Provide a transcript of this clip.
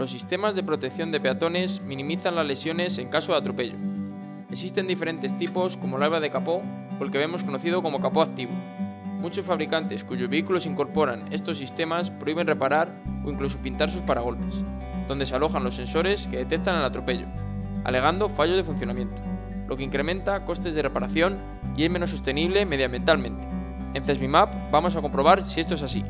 Los sistemas de protección de peatones minimizan las lesiones en caso de atropello. Existen diferentes tipos como el alba de capó o el que vemos conocido como capó activo. Muchos fabricantes cuyos vehículos incorporan estos sistemas prohíben reparar o incluso pintar sus paragolpes, donde se alojan los sensores que detectan el atropello, alegando fallos de funcionamiento, lo que incrementa costes de reparación y es menos sostenible medioambientalmente. En CESMIMAP vamos a comprobar si esto es así.